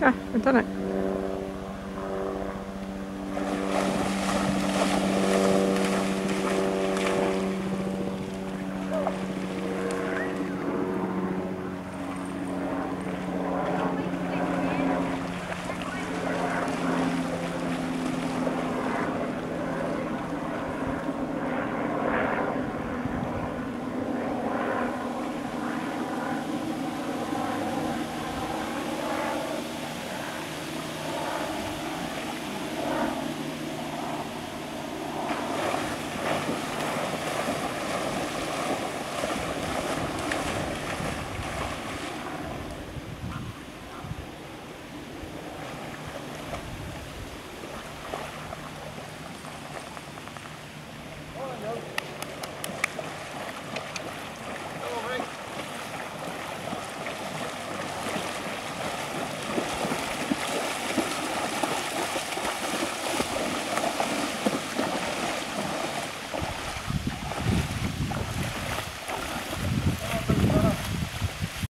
Yeah, I've done it.